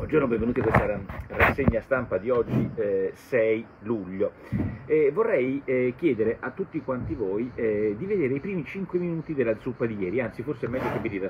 Buongiorno, benvenuti a questa rassegna stampa di oggi, eh, 6 luglio. Eh, vorrei eh, chiedere a tutti quanti voi eh, di vedere i primi 5 minuti della zuppa di ieri, anzi forse è meglio che vi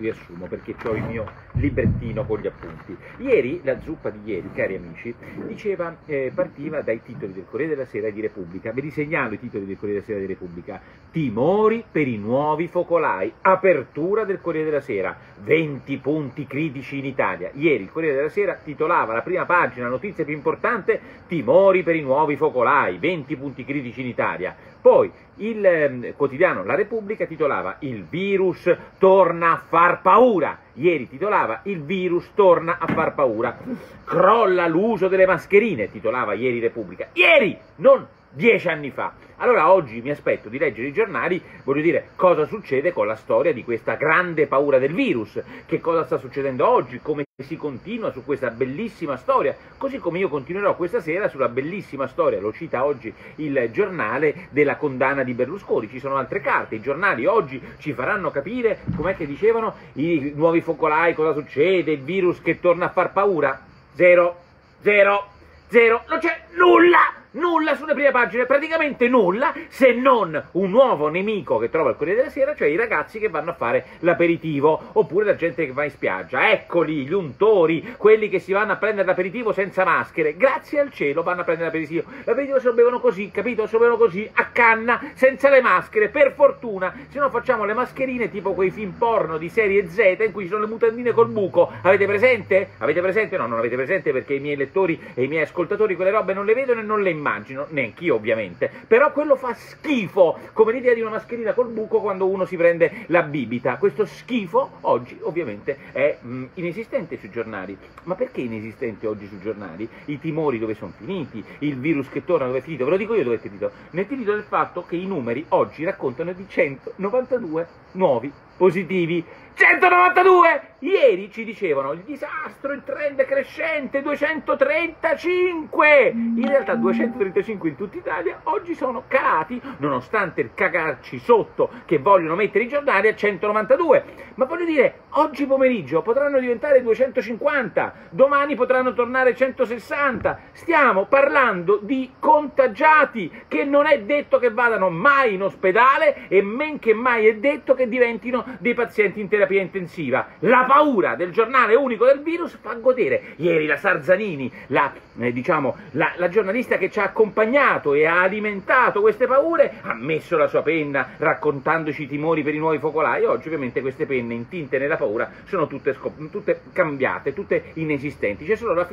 riassumo, perché ho il mio librettino con gli appunti. Ieri, la zuppa di ieri, cari amici, diceva, eh, partiva dai titoli del Corriere della Sera e di Repubblica. Ve li i titoli del Corriere della Sera e di Repubblica. Timori per i nuovi focolai, apertura del Corriere della Sera, 20 punti critici in Italia. Ieri il Corriere Corriere della Sera titolava la prima pagina, notizia più importante, timori per i nuovi focolai, 20 punti critici in Italia. Poi il eh, quotidiano La Repubblica titolava Il virus torna a far paura. Ieri titolava Il virus torna a far paura. Crolla l'uso delle mascherine, titolava ieri Repubblica. Ieri, non dieci anni fa. Allora oggi mi aspetto di leggere i giornali, voglio dire cosa succede con la storia di questa grande paura del virus, che cosa sta succedendo oggi, come si continua su questa bellissima storia, così come io continuerò questa sera sulla bellissima storia, lo cita oggi il giornale della condanna di Berlusconi, ci sono altre carte, i giornali oggi ci faranno capire, com'è che dicevano, i nuovi focolai, cosa succede, il virus che torna a far paura, zero, zero, zero, non c'è nulla! Nulla sulle prime pagine, praticamente nulla, se non un nuovo nemico che trova il Corriere della Sera, cioè i ragazzi che vanno a fare l'aperitivo, oppure la gente che va in spiaggia. Eccoli, gli untori, quelli che si vanno a prendere l'aperitivo senza maschere. Grazie al cielo vanno a prendere l'aperitivo. L'aperitivo se lo bevono così, capito? Se lo bevono così, a canna, senza le maschere, per fortuna. Se no facciamo le mascherine tipo quei film porno di serie Z in cui ci sono le mutandine col buco. Avete presente? Avete presente? No, non avete presente perché i miei lettori e i miei ascoltatori quelle robe non le vedono e non le immaginano immagino, neanch'io ovviamente, però quello fa schifo, come l'idea di una mascherina col buco quando uno si prende la bibita. Questo schifo oggi ovviamente è mh, mm, inesistente sui giornali. Ma perché inesistente oggi sui giornali? I timori dove sono finiti, il virus che torna dove è finito, ve lo dico io dove è finito, nel finito del fatto che i numeri oggi raccontano di 192 nuovi positivi. 192! Ieri ci dicevano il disastro, il trend crescente, 235! In realtà 235 in tutta Italia oggi sono calati, nonostante il cagarci sotto che vogliono mettere i giornali a 192. Ma voglio dire, oggi pomeriggio potranno diventare 250, domani potranno tornare 160. Stiamo parlando di contagiati che non è detto che vadano mai in ospedale e men che mai è detto che diventino dei pazienti in terapia intensiva. La paura del giornale unico del virus fa godere. Ieri la Sarzanini, la, eh, diciamo, la, la giornalista che ci ha accompagnato e ha alimentato queste paure, ha messo la sua penna raccontandoci i timori per i nuovi focolai. Oggi ovviamente queste penne intinte nella paura sono tutte, tutte cambiate, tutte inesistenti. C'è solo la,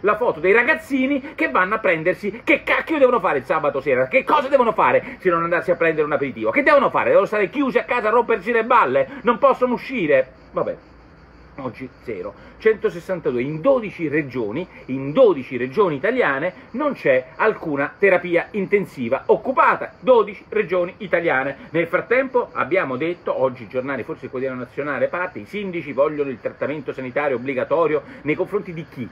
la foto dei ragazzini che vanno a prendersi. Che cacchio devono fare il sabato sera? Che cosa devono fare se non andarsi a prendere un aperitivo? Che devono fare? Devono stare chiusi a casa a rompersi le balle? Non possono uscire? Vabbè oggi zero. 162 in 12 regioni, in 12 regioni italiane non c'è alcuna terapia intensiva occupata, 12 regioni italiane. Nel frattempo abbiamo detto, oggi i giornali, forse il quotidiano nazionale parte, i sindaci vogliono il trattamento sanitario obbligatorio nei confronti di chi?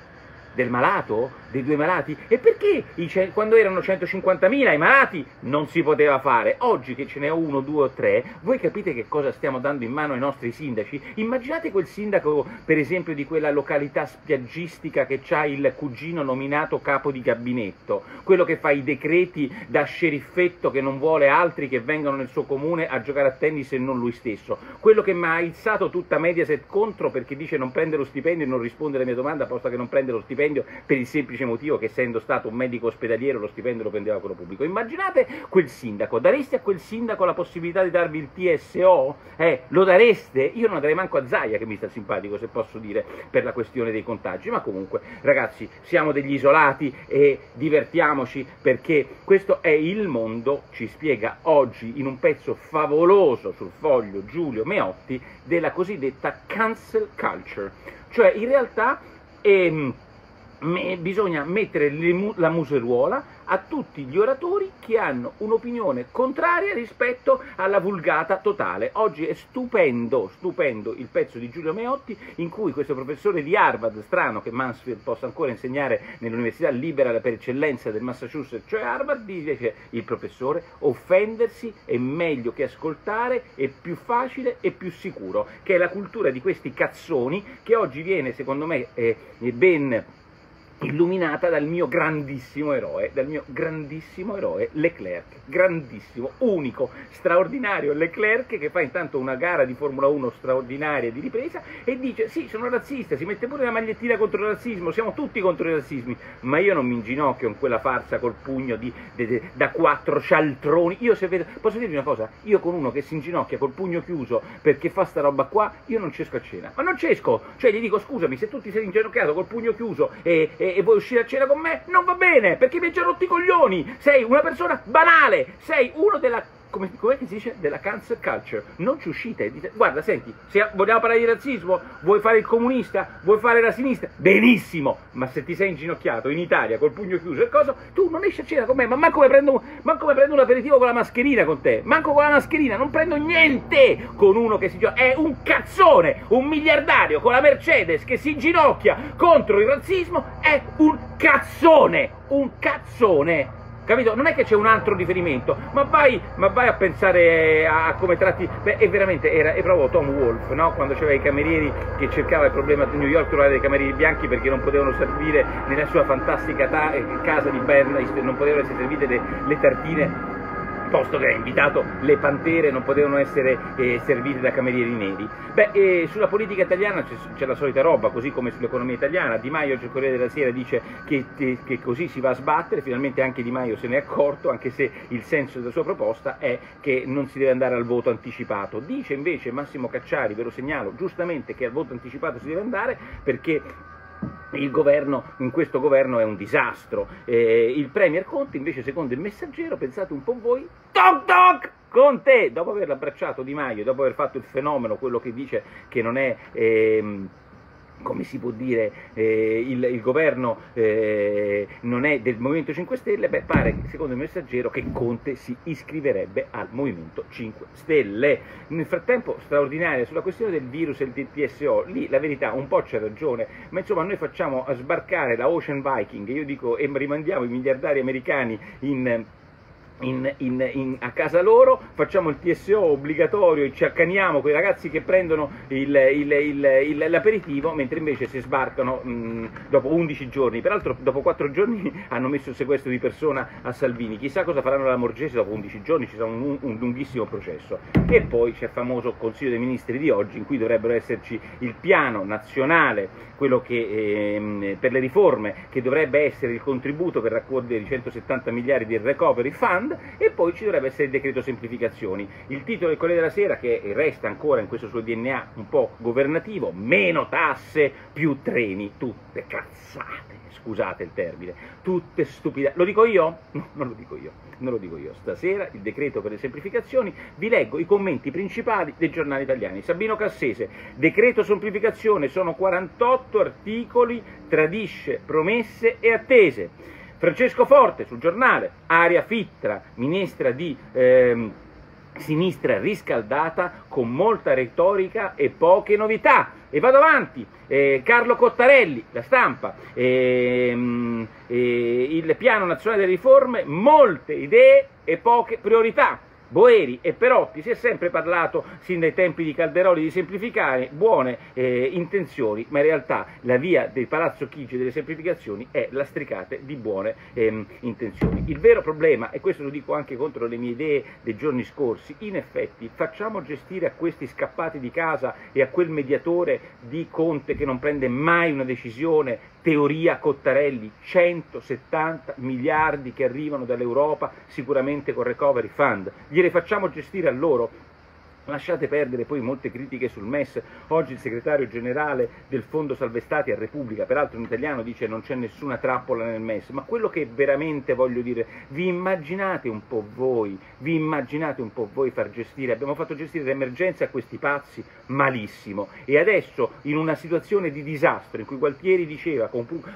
Del malato, dei due malati? E perché quando erano 150.000 i malati non si poteva fare? Oggi che ce n'è uno, due o tre, voi capite che cosa stiamo dando in mano ai nostri sindaci? Immaginate quel sindaco, per esempio, di quella località spiaggistica che ha il cugino nominato capo di gabinetto, quello che fa i decreti da sceriffetto che non vuole altri che vengano nel suo comune a giocare a tennis e non lui stesso, quello che mi ha izzato tutta Mediaset contro perché dice non prende lo stipendio e non risponde alla mia domanda, posto che non prende lo stipendio stipendio per il semplice motivo che essendo stato un medico ospedaliero lo stipendio lo prendeva quello pubblico. Immaginate quel sindaco, dareste a quel sindaco la possibilità di darvi il TSO? Eh, lo dareste? Io non darei manco a Zaia che mi sta simpatico se posso dire per la questione dei contagi, ma comunque ragazzi siamo degli isolati e divertiamoci perché questo è il mondo, ci spiega oggi in un pezzo favoloso sul foglio Giulio Meotti della cosiddetta cancel culture, cioè in realtà ehm, bisogna mettere la museruola a tutti gli oratori che hanno un'opinione contraria rispetto alla vulgata totale. Oggi è stupendo, stupendo il pezzo di Giulio Meotti in cui questo professore di Harvard, strano che Mansfield possa ancora insegnare nell'università libera per eccellenza del Massachusetts, cioè Harvard, dice il professore, offendersi è meglio che ascoltare, è più facile e più sicuro, che è la cultura di questi cazzoni che oggi viene, secondo me, eh, ben illuminata dal mio grandissimo eroe, dal mio grandissimo eroe Leclerc, grandissimo, unico, straordinario Leclerc che fa intanto una gara di Formula 1 straordinaria di ripresa e dice sì sono razzista, si mette pure la magliettina contro il razzismo, siamo tutti contro i razzismi, ma io non mi inginocchio in quella farsa col pugno di, de, de, da quattro cialtroni, io se vedo, posso dirvi una cosa, io con uno che si inginocchia col pugno chiuso perché fa sta roba qua, io non cesco a cena, ma non cesco, cioè gli dico scusami se tu ti sei inginocchiato col pugno chiuso e, e, vuoi uscire a cena con me, non va bene, perché mi hai già rotto i coglioni, sei una persona banale, sei uno della come, com'è che si dice? Della cancer culture. Non ci uscite. Dite, guarda, senti, se vogliamo parlare di razzismo, vuoi fare il comunista, vuoi fare la sinistra, benissimo, ma se ti sei inginocchiato in Italia col pugno chiuso e cosa, tu non esci a cena con me, ma manco come prendo, manco come prendo un aperitivo con la mascherina con te, manco con la mascherina, non prendo niente con uno che si gioca, è un cazzone, un miliardario con la Mercedes che si inginocchia contro il razzismo, è un cazzone, un cazzone. Capito? Non è che c'è un altro riferimento, ma vai, ma vai a pensare a, a, come tratti. Beh, è veramente era, è proprio Tom Wolfe, no? Quando c'era i camerieri che cercava il problema di New York trovare dei camerieri bianchi perché non potevano servire nella sua fantastica ta- eh, casa di Berna, non potevano essere servite le, le tartine posto che invitato le pantere non potevano essere eh, servite da camerieri neri. Beh, eh, sulla politica italiana c'è, la solita roba, così come sull'economia italiana. Di Maio, il Corriere della Sera, dice che, che, che, così si va a sbattere, finalmente anche Di Maio se ne è accorto, anche se il senso della sua proposta è che non si deve andare al voto anticipato. Dice invece Massimo Cacciari, ve lo segnalo, giustamente che al voto anticipato si deve andare perché governo, in questo governo è un disastro. Eh, il Premier Conte invece, secondo il messaggero, pensate un po' voi, toc toc! Conte, dopo aver abbracciato Di Maio, dopo aver fatto il fenomeno, quello che dice che non è... Ehm, come si può dire, eh, il, il, governo eh, non è del Movimento 5 Stelle, beh, pare, secondo il messaggero, che Conte si iscriverebbe al Movimento 5 Stelle. Nel frattempo, straordinaria sulla questione del virus e del TSO, lì la verità un po' c'è ragione, ma insomma noi facciamo sbarcare la Ocean Viking, io dico, e rimandiamo i miliardari americani in in, in, in, a casa loro, facciamo il TSO obbligatorio e ci accaniamo quei ragazzi che prendono l'aperitivo, mentre invece si sbarcano mh, dopo 11 giorni. Peraltro dopo 4 giorni hanno messo il sequestro di persona a Salvini, chissà cosa faranno la Morgese dopo 11 giorni, ci sarà un, un lunghissimo processo. E poi c'è il famoso Consiglio dei Ministri di oggi in cui dovrebbero esserci il piano nazionale, quello che, eh, per le riforme, che dovrebbe essere il contributo per raccogliere i 170 miliardi del Recovery Fund, Fund e poi ci dovrebbe essere il decreto semplificazioni. Il titolo del Corriere della Sera, che resta ancora in questo suo DNA un po' governativo, meno tasse, più treni, tutte cazzate, scusate il termine, tutte stupide. Lo dico io? No, non lo dico io, non lo dico io. Stasera il decreto per le semplificazioni, vi leggo i commenti principali dei giornali italiani. Sabino Cassese, decreto semplificazione, sono 48 articoli, tradisce promesse e attese. Francesco Forte sul giornale, aria fittra, ministra di ehm, sinistra riscaldata con molta retorica e poche novità. E vado avanti, eh, Carlo Cottarelli, la stampa, eh, eh, il piano nazionale delle riforme, molte idee e poche priorità. Boeri e Perotti si è sempre parlato sin dai tempi di Calderoli di semplificare buone eh, intenzioni, ma in realtà la via del Palazzo Chigi delle semplificazioni è lastricate di buone eh, intenzioni. Il vero problema, e questo lo dico anche contro le mie idee dei giorni scorsi, in effetti facciamo gestire a questi scappati di casa e a quel mediatore di Conte che non prende mai una decisione teoria Cottarelli, 170 miliardi che arrivano dall'Europa sicuramente con Recovery Fund, gliele facciamo gestire a loro Lasciate perdere poi molte critiche sul MES. Oggi il segretario generale del Fondo Salve Stati a Repubblica, peraltro in italiano, dice non c'è nessuna trappola nel MES. Ma quello che veramente voglio dire, vi immaginate un po' voi, vi immaginate un po' voi far gestire, abbiamo fatto gestire l'emergenza a questi pazzi malissimo. E adesso in una situazione di disastro in cui Gualtieri diceva,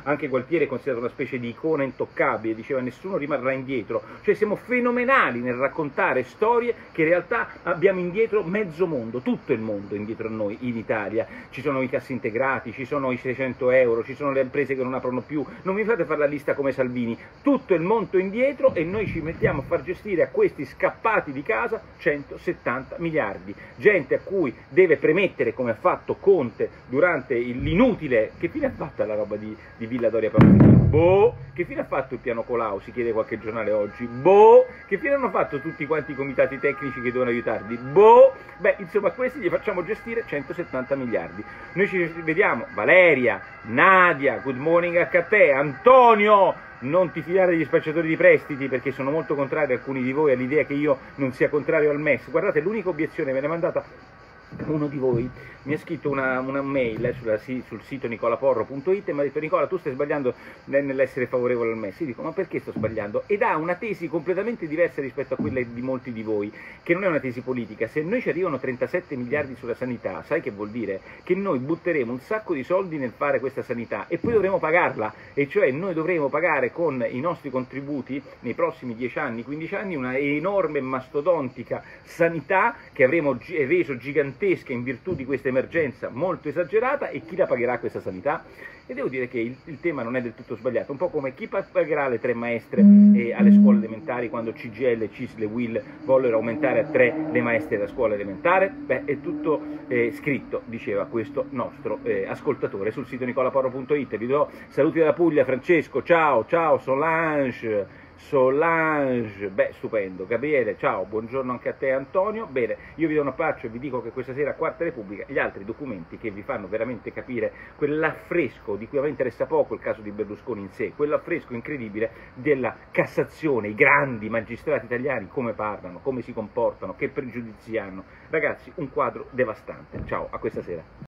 anche Gualtieri è considerato una specie di icona intoccabile, diceva nessuno rimarrà indietro, cioè siamo fenomenali nel raccontare storie che in realtà abbiamo indietro indietro mezzo mondo, tutto il mondo indietro a noi in Italia. Ci sono i cassi integrati, ci sono i 600 euro, ci sono le imprese che non aprono più. Non mi fate fare la lista come Salvini. Tutto il mondo indietro e noi ci mettiamo a far gestire a questi scappati di casa 170 miliardi. Gente a cui deve premettere, come ha fatto Conte durante l'inutile. Che fine ha fatto la roba di, di Villa Doria Pamphilini? Boh! Che fine ha fatto il piano Colau? Si chiede qualche giornale oggi. Boh! Che fine hanno fatto tutti quanti i comitati tecnici che devono aiutarli? Boh! Beh, insomma, questi gli facciamo gestire 170 miliardi. Noi ci vediamo, Valeria, Nadia, good morning anche a te, Antonio, non ti fidare degli spacciatori di prestiti perché sono molto contrari alcuni di voi all'idea che io non sia contrario al MES. Guardate, l'unica obiezione me l'ha mandata uno di voi mi ha scritto una, una mail eh, sulla, sul sito nicolaporro.it e mi ha detto Nicola tu stai sbagliando nell'essere favorevole al MES. Io dico ma perché sto sbagliando? Ed ha una tesi completamente diversa rispetto a quella di molti di voi, che non è una tesi politica. Se noi ci arrivano 37 miliardi sulla sanità, sai che vuol dire? Che noi butteremo un sacco di soldi nel fare questa sanità e poi dovremo pagarla, e cioè noi dovremo pagare con i nostri contributi nei prossimi 10 anni, 15 anni, una enorme mastodontica sanità che avremo reso gigantesca in virtù di questa emergenza molto esagerata e chi la pagherà questa sanità? E devo dire che il, il tema non è del tutto sbagliato, un po' come chi pagherà le tre maestre eh, alle scuole elementari quando CGL, CISL e WIL vollero aumentare a tre le maestre della scuola elementare? Beh, è tutto eh, scritto, diceva questo nostro eh, ascoltatore sul sito nicolaporro.it. Vi do saluti dalla Puglia, Francesco, ciao, ciao, Solange. Solange, beh stupendo, Gabriele, ciao, buongiorno anche a te Antonio, bene, io vi do un abbraccio e vi dico che questa sera Quarta Repubblica, gli altri documenti che vi fanno veramente capire quell'affresco di cui a me interessa poco il caso di Berlusconi in sé, quell'affresco incredibile della Cassazione, i grandi magistrati italiani come parlano, come si comportano, che pregiudizi hanno, ragazzi un quadro devastante, ciao, a questa sera.